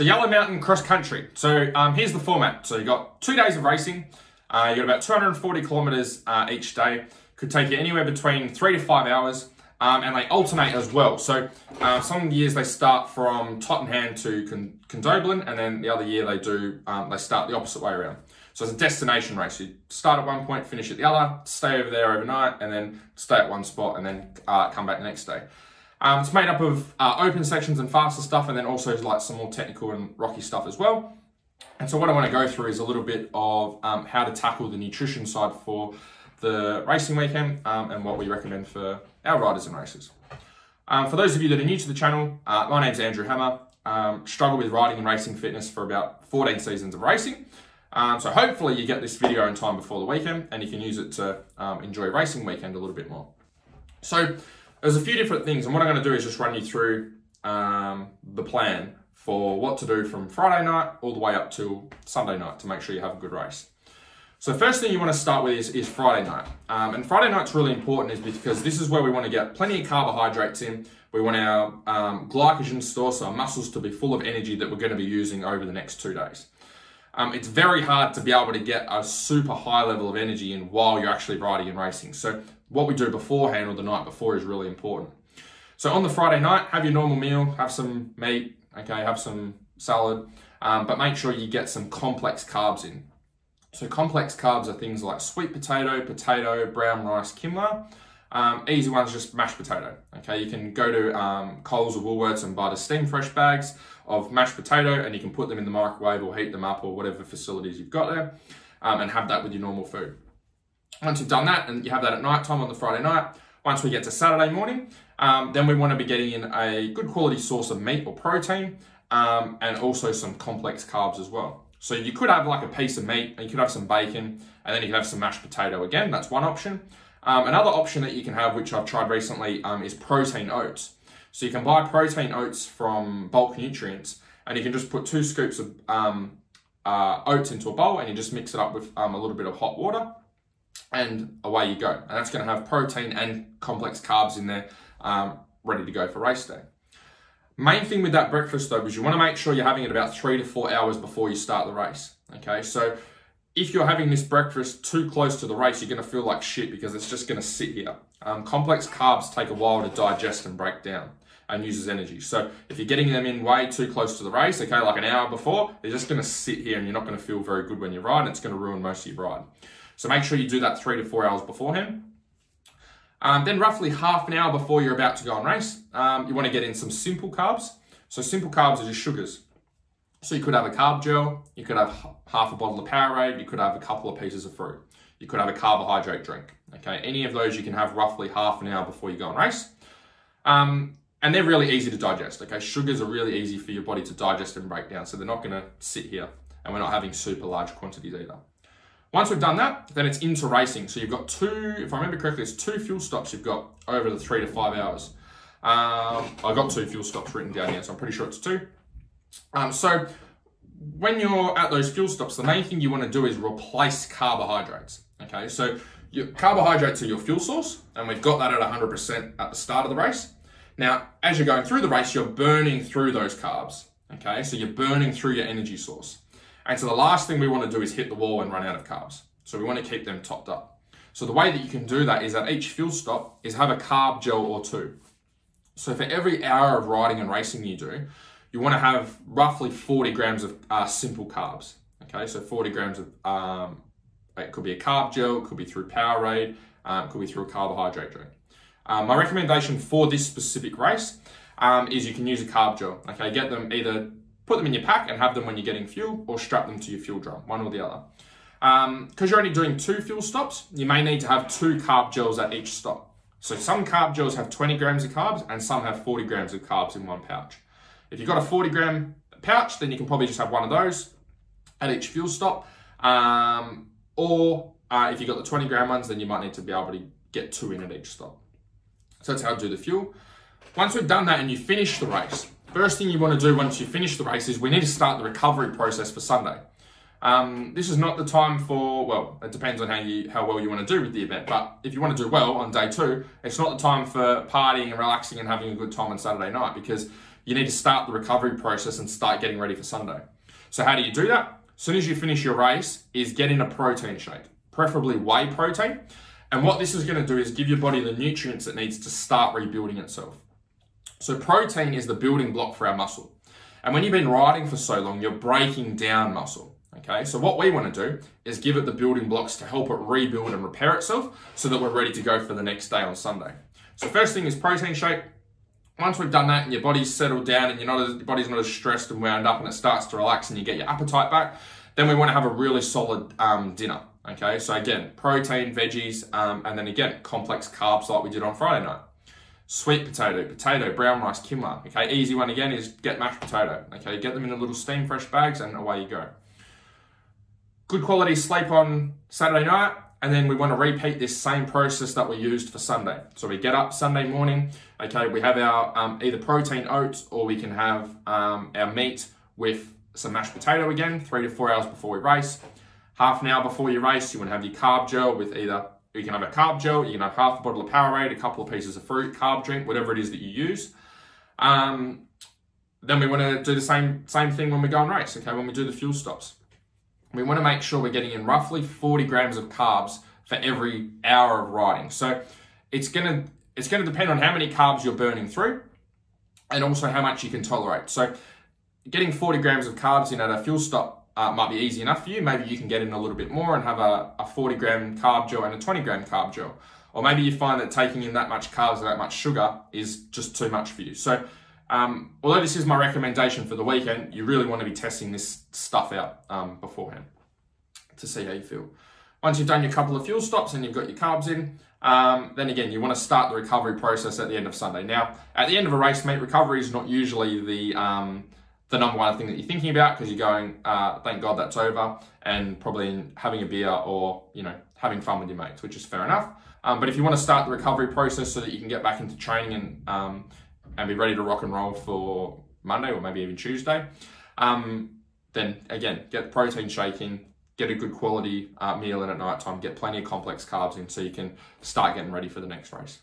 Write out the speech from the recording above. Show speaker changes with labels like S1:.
S1: So Yellow Mountain Cross Country. So um, here's the format. So you got two days of racing. Uh, you got about 240 kilometers uh, each day. Could take you anywhere between three to five hours. Um, and they alternate as well. So uh, some years they start from Tottenham to Condobolin, and then the other year they do um, they start the opposite way around. So it's a destination race. You start at one point, finish at the other, stay over there overnight, and then stay at one spot, and then uh, come back the next day. Um, it's made up of uh, open sections and faster stuff, and then also like some more technical and rocky stuff as well. And so what I want to go through is a little bit of um, how to tackle the nutrition side for the racing weekend um, and what we recommend for our riders and racers. Um, for those of you that are new to the channel, uh, my name's Andrew Hammer. Um, struggle with riding and racing fitness for about 14 seasons of racing. Um, so hopefully you get this video in time before the weekend and you can use it to um, enjoy racing weekend a little bit more. So there's a few different things, and what I'm going to do is just run you through um, the plan for what to do from Friday night all the way up to Sunday night to make sure you have a good race. So first thing you want to start with is, is Friday night. Um, and Friday night's really important is because this is where we want to get plenty of carbohydrates in. We want our um, glycogen store, so our muscles to be full of energy that we're going to be using over the next two days. Um, it's very hard to be able to get a super high level of energy in while you're actually riding and racing. So what we do beforehand or the night before is really important. So on the Friday night, have your normal meal, have some meat, okay, have some salad, um, but make sure you get some complex carbs in. So complex carbs are things like sweet potato, potato, brown rice, quinoa. Um, easy ones, just mashed potato. Okay, you can go to um, Coles or Woolworths and buy the steam fresh bags of mashed potato, and you can put them in the microwave or heat them up or whatever facilities you've got there, um, and have that with your normal food. Once you've done that, and you have that at night time on the Friday night, once we get to Saturday morning, um, then we want to be getting in a good quality source of meat or protein, um, and also some complex carbs as well. So you could have like a piece of meat, and you could have some bacon, and then you could have some mashed potato again. That's one option. Um, another option that you can have, which I've tried recently, um, is protein oats. So you can buy protein oats from bulk nutrients, and you can just put two scoops of um, uh, oats into a bowl, and you just mix it up with um, a little bit of hot water, and away you go. And that's going to have protein and complex carbs in there, um, ready to go for race day. Main thing with that breakfast though is you want to make sure you're having it about three to four hours before you start the race. Okay, so if you're having this breakfast too close to the race, you're going to feel like shit because it's just going to sit here. Um, complex carbs take a while to digest and break down and uses energy. So if you're getting them in way too close to the race, okay, like an hour before, they're just going to sit here and you're not going to feel very good when you ride and it's going to ruin most of your ride. So make sure you do that three to four hours beforehand. Um, then roughly half an hour before you're about to go on race, um, you want to get in some simple carbs. So simple carbs are just sugars. So you could have a carb gel, you could have half a bottle of Powerade, you could have a couple of pieces of fruit. You could have a carbohydrate drink. Okay, any of those you can have roughly half an hour before you go on race. Um, and they're really easy to digest. Okay, sugars are really easy for your body to digest and break down, so they're not going to sit here, and we're not having super large quantities either. Once we've done that, then it's into racing. So you've got two, if I remember correctly, it's two fuel stops you've got over the three to five hours. Um, I've got two fuel stops written down here, so I'm pretty sure it's two. Um, so when you're at those fuel stops, the main thing you want to do is replace carbohydrates. Okay, so your carbohydrates are your fuel source, and we've got that at 100% at the start of the race. Now, as you're going through the race, you're burning through those carbs. Okay, so you're burning through your energy source. And so the last thing we want to do is hit the wall and run out of carbs. So we want to keep them topped up. So the way that you can do that is at each fuel stop is have a carb gel or two. So for every hour of riding and racing you do, you want to have roughly 40 grams of uh, simple carbs. Okay, so 40 grams of, um, it could be a carb gel, it could be through Powerade, um, it could be through a carbohydrate drink. Um, my recommendation for this specific race um, is you can use a carb gel. Okay, get them either put them in your pack and have them when you're getting fuel or strap them to your fuel drum, one or the other. Because um, you're only doing two fuel stops, you may need to have two carb gels at each stop. So some carb gels have 20 grams of carbs and some have 40 grams of carbs in one pouch. If you've got a 40 gram pouch, then you can probably just have one of those at each fuel stop. Um, or uh, if you've got the 20 gram ones, then you might need to be able to get two in at each stop. So that's how to do the fuel. Once we've done that and you finish the race, First thing you want to do once you finish the race is we need to start the recovery process for Sunday. Um, this is not the time for, well, it depends on how you how well you want to do with the event, but if you want to do well on day two, it's not the time for partying and relaxing and having a good time on Saturday night because you need to start the recovery process and start getting ready for Sunday. So how do you do that? As soon as you finish your race, is get in a protein shake, preferably whey protein. And what this is going to do is give your body the nutrients it needs to start rebuilding itself. So protein is the building block for our muscle. And when you've been riding for so long, you're breaking down muscle. Okay, so what we want to do is give it the building blocks to help it rebuild and repair itself so that we're ready to go for the next day on Sunday. So first thing is protein shake. Once we've done that and your body's settled down and you're not as, your body's not as stressed and wound up and it starts to relax and you get your appetite back, then we want to have a really solid um, dinner. Okay, so again, protein, veggies, um, and then again, complex carbs like we did on Friday night. Sweet potato, potato, brown rice, quinoa. Okay, easy one again is get mashed potato. Okay, get them in the little steam fresh bags and away you go. Good quality sleep on Saturday night, and then we want to repeat this same process that we used for Sunday. So we get up Sunday morning, okay, we have our um, either protein oats or we can have um, our meat with some mashed potato again, three to four hours before we race. Half an hour before you race, you want to have your carb gel with either, you can have a carb gel, you can have half a bottle of Powerade, a couple of pieces of fruit, carb drink, whatever it is that you use. Um, then we want to do the same, same thing when we go and race, okay, when we do the fuel stops. We want to make sure we're getting in roughly 40 grams of carbs for every hour of riding. So it's to it's to depend on how many carbs you're burning through and also how much you can tolerate. So getting 40 grams of carbs in at a fuel stop uh, might be easy enough for you. Maybe you can get in a little bit more and have a, a 40 gram carb gel and a 20 gram carb gel. Or maybe you find that taking in that much carbs or that much sugar is just too much for you. So, um, although this is my recommendation for the weekend, you really want to be testing this stuff out um, beforehand to see how you feel. Once you've done your couple of fuel stops and you've got your carbs in, um, then again, you want to start the recovery process at the end of Sunday. Now, at the end of a race, mate, recovery is not usually the um, the number one thing that you're thinking about because you're going, uh, thank God that's over, and probably having a beer or you know having fun with your mates, which is fair enough. Um, but if you want to start the recovery process so that you can get back into training and um, and be ready to rock and roll for Monday or maybe even Tuesday, um, then again get the protein shaking, get a good quality uh, meal in at night time, get plenty of complex carbs in so you can start getting ready for the next race.